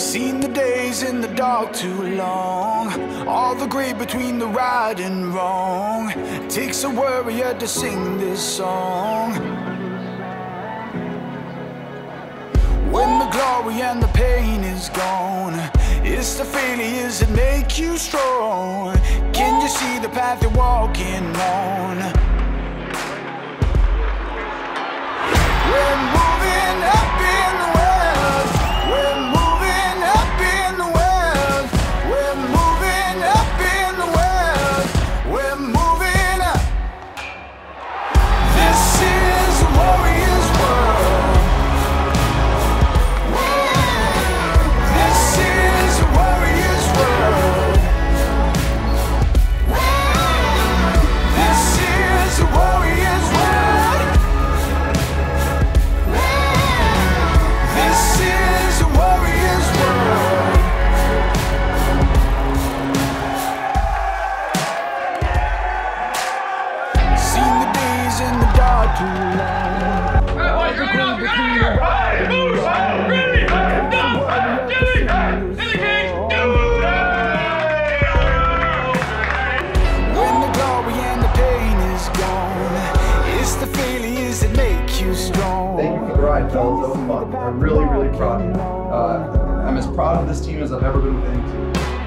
Seen the days in the dark too long. All the gray between the right and wrong. Takes a warrior to sing this song. When the glory and the pain is gone, it's the failures that make you strong. Can you see the path you're walking on? The failures that make you strong. Thank you for the ride, fellas. That was fun. I'm really, really proud. Uh, I'm as proud of this team as I've ever been with any team.